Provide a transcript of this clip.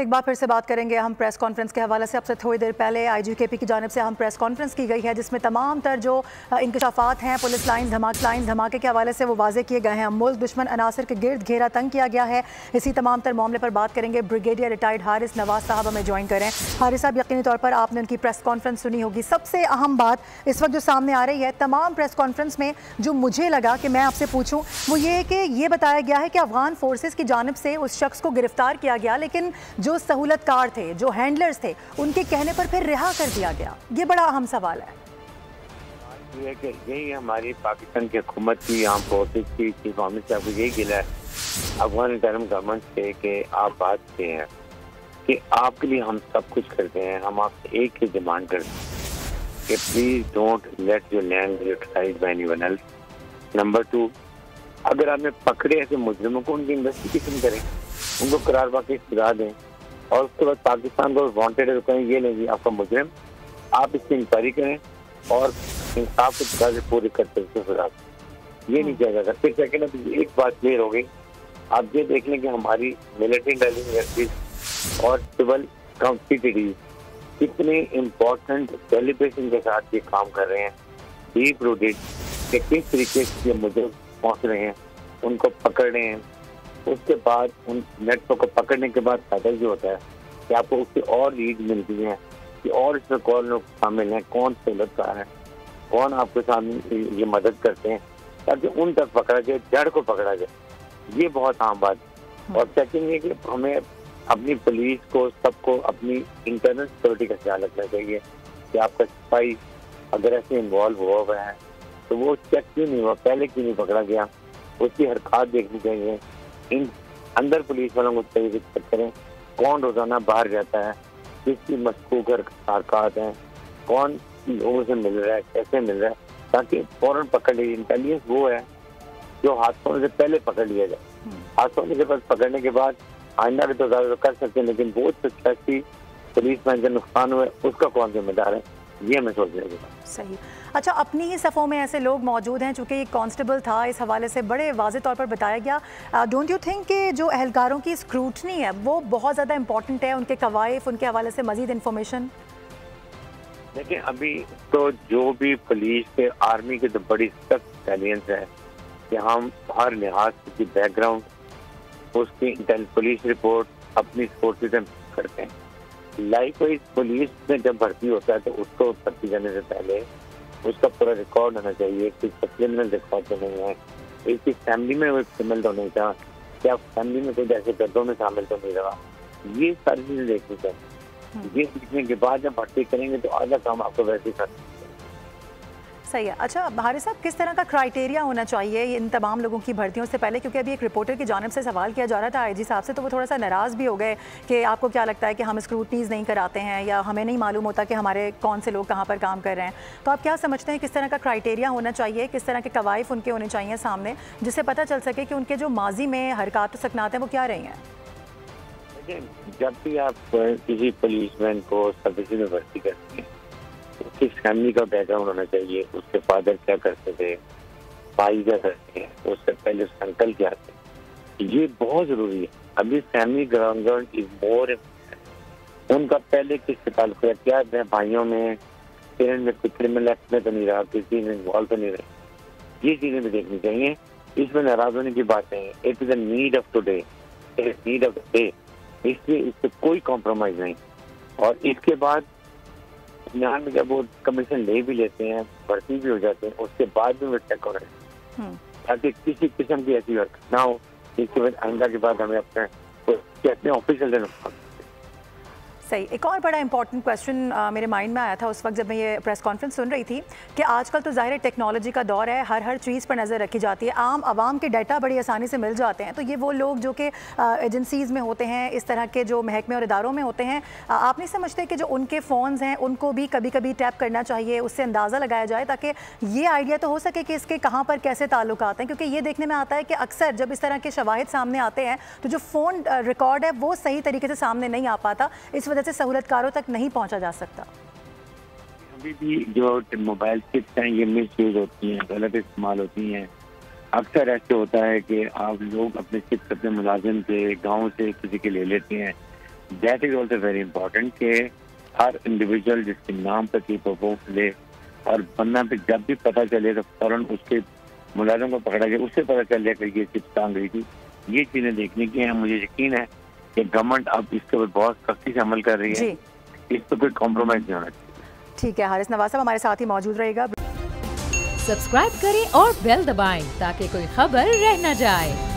एक बार फिर से बात करेंगे हम प्रेस कॉन्फ्रेंस के हवाले से। अब से थोड़ी देर पहले आईजीकेपी की जानब से हम प्रेस कॉन्फ्रेंस की गई है, जिसमें तमाम तर जो इंकशाफात हैं, पुलिस लाइन, धमाक लाइन, धमाके के हवाले से वो वाजे किए गए हैं। मुल्क दुश्मन अनासर के गिर्द घेरा तंग किया गया है। इसी तमाम तर मामले पर बात करेंगे। ब्रिगेडियर रिटायर्ड हारिस नवाज़ साहब हमें ज्वाइन करें। हारिस साहब, यकीनी तौर पर आपने उनकी प्रेस कॉन्फ्रेंस सुनी होगी। सबसे अहम बात इस वक्त जो सामने आ रही है, तमाम प्रेस कॉन्फ्रेंस में जो मुझे लगा कि मैं आपसे पूछूँ, वो ये कि ये बताया गया है कि अफगान फोर्सेज की जानब से उस शख्स को गिरफ़्तार किया गया, लेकिन जो सहूलतकार कार थे, जो हैंडलर्स थे, उनके कहने पर फिर रिहा कर दिया गया। ये बड़ा अहम सवाल है। यही हमारी पाकिस्तान की हुकूमत की, आम फोर्सेज की चीफ आमिर साहब को यही गिला है। अफगान टर्म गवर्नमेंट से कि आप बात के हैं कि आपके लिए हम सब कुछ करते हैं, हम आपसे एक ही डिमांड करते हैं कि please don't let your land utilize by anyone else number two अगर आपने पकड़े ऐसे मुजरिमों को, उनकी इन्वेस्टिगेशन करें, उनको करार वाकई सजा दें और उसके बाद पाकिस्तान को वांटेड है तो कहें, ये नहीं आपका मुजरिम। आप इसकी इंक्वायरी करें और इंसाफ की तरह से पूरी करते हुए सजा ये नहीं किया जाता। फिर सेकेंड अभी एक बात क्लियर हो गई। आप ये देख लें कि हमारी मिलिट्री इंटेलिजेंस और सिविल कॉम्पिटिटिव कितने इम्पोर्टेंट सेलिब्रेशन के साथ ये काम कर रहे हैं। डीप रूटेड कि किस तरीके से मुझे पहुँच रहे हैं, उनको पकड़ रहे हैं। उसके बाद उन नेटवर्क को पकड़ने के बाद फ़ायदा ये होता है कि आपको उसकी और लीड मिलती है कि और इसमें कौन लोग शामिल हैं कौन सहूलतकार है कौन आपके सामने ये मदद करते हैं ताकि उन तक पकड़ा जाए जड़ को पकड़ा जाए। ये बहुत आम बात है। और सेकेंड ये कि हमें अपनी पुलिस को सबको अपनी इंटरनल सिक्योरिटी का ख्याल रखना चाहिए कि आपका सिपाही अगर ऐसे इन्वॉल्व हुआ हुआ है तो वो चेक क्यों नहीं हुआ पहले क्यों नहीं पकड़ा गया? उसकी हरकत देखनी चाहिए। इन अंदर पुलिस वालों को चेक करें। कौन रोज़ाना बाहर जाता है? किसकी मशकूक हरकत हैं? कौन लोगों से मिल रहा है? कैसे मिल रहा है? ताकि फ़ौरन पकड़ लीजिए। इंटेलिजेंस वो है जो हादसों से पहले पकड़ लिया जाए। हम्म। हादसों के बाद पकड़ने के बाद आइंदा भी तो ज़्यादा कर सकते हैं लेकिन बहुत अच्छी पुलिस में जो नुकसान हुआ उसका कौन जिम्मेदार है? ये हमें सोचने की सही। अच्छा अपनी ही सफ़ों में ऐसे लोग मौजूद हैं चूँकि एक कांस्टेबल था इस हवाले से बड़े वाज तौर पर बताया गया। डोंट यू थिंक कि जो अहलकारों की स्क्रूटनी है वो बहुत ज़्यादा इंपॉर्टेंट है उनके कवायफ उनके हवाले से मजीद इन्फॉर्मेशन देखिए अभी तो जो भी पुलिस के आर्मी की तो बड़ी सख्त सैलियंस है कि हम हर लिहाज की बैकग्राउंड उसकी पुलिस रिपोर्ट अपनी फोर्सेज करते हैं। लाइक वाइज पुलिस में जब भर्ती होता है तो उसको भर्ती करने से पहले उसका पूरा रिकॉर्ड होना चाहिए किसका क्रिमिनल रिकॉर्ड तो नहीं है। इसकी फैमिली में वो क्रिमिनल तो नहीं था क्या फैमिली में कोई ऐसे गर्दों में शामिल तो नहीं रहा। ये सारी चीज़ें देखनी चाहिए। हम्म। ये सीखने के बाद जब भर्ती करेंगे तो आधा काम आपको वैसे ही करना सही है। अच्छा भारी साहब, किस तरह का क्राइटेरिया होना चाहिए इन तमाम लोगों की भर्तियों से? पहले क्योंकि अभी एक रिपोर्टर की जानब से सवाल किया जा रहा था, आईजी साहब से तो वो थोड़ा सा नाराज़ भी हो गए कि आपको क्या लगता है कि हम स्क्रूटनीज नहीं कराते हैं या हमें नहीं मालूम होता कि हमारे कौन से लोग कहाँ पर काम कर रहे हैं। तो आप क्या समझते हैं किस तरह का क्राइटेरिया होना चाहिए, किस तरह के कवायफ उनके होने चाहिए सामने, जिससे पता चल सके कि उनके जो माजी में हरकत सकनात हैं, वो क्या रही हैं? जब भी आप किसी पुलिसमैन को सर्विस में भर्ती करते हैं उसकी फैमिली का बैकग्राउंड होना चाहिए, उसके फादर क्या करते थे, भाई क्या करते हैं, उससे पहले उसके अंकल क्या थे। ये बहुत ज़रूरी है। अभी फैमिली ग्राउंड इज़ मोर उनका पहले किससे ताल्लुक है क्या है भाइयों में पेरेंट में कुछ क्रिमिनल एक्ट में तो नहीं रहा, किसी में इन्वॉल्व तो नहीं रहे। ये चीज़ें भी देखनी चाहिए। इसमें नाराज़ होने की बात नहीं it is a need of today it is need of day इसलिए इससे कोई कॉम्प्रोमाइज नहीं। और इसके बाद यहाँ में जब वो कमीशन ले भी लेते हैं भर्ती भी हो जाते हैं उसके बाद भी वो चेक हो रहे हैं हम्म। ताकि किसी किस्म की ऐसी हरकत ना हो जिसके बाद आइंदा के बाद हमें अपने अपने ऑफिसर से नुकसान सही। एक और बड़ा इंपॉर्टेंट क्वेश्चन मेरे माइंड में आया था उस वक्त जब मैं ये प्रेस कॉन्फ्रेंस सुन रही थी कि आजकल तो ज़ाहिर टेक्नोलॉजी का दौर है, हर हर चीज़ पर नज़र रखी जाती है। आम आवाम के डाटा बड़ी आसानी से मिल जाते हैं। तो ये वो लोग जो कि एजेंसीज़ में होते हैं, इस तरह के जो महकमे और इदारों में होते हैं आप नहीं समझते कि जो उनके फ़ोन्स हैं, उनको भी कभी कभी टैप करना चाहिए, उससे अंदाज़ा लगाया जाए ताकि ये आइडिया तो हो सके कि इसके कहाँ पर कैसे ताल्लुक आते हैं? क्योंकि ये देखने में आता है कि अक्सर जब इस तरह के शवाहद सामने आते हैं तो जो फ़ोन रिकॉर्ड है, वो सही तरीके से सामने नहीं आ पाता। इस वजह से सहूलतकारों तक नहीं पहुँचा जा सकता। अभी भी जो मोबाइल चिप्स हैं, ये मिस यूज़ होती हैं, गलत इस्तेमाल होती हैं। अक्सर ऐसे होता है कि आप लोग अपने चिप्स अपने मुलाजिम से, गाँव से किसी के ले लेते हैं। That is also very important कि हर इंडिविजुअल जिसके नाम पर की परफॉर्मेंस ले। और बंदा पे जब भी पता चले तो फ़ौरन उसके मुलाजम को पकड़ा जाए उससे पता चल जाए कि ये चिप्स टांग रही थी। ये चीज़ें देखने की है मुझे यकीन है कि गवर्नमेंट अब इसके ऊपर बहुत सख्ती से अमल कर रही है। इस पर कोई कॉम्प्रोमाइज नहीं होना चाहिए। ठीक है हारिस नवाज़ साहब हमारे साथ ही मौजूद रहेगा। सब्सक्राइब करें और बेल दबाएँ ताकि कोई खबर रह न जाए।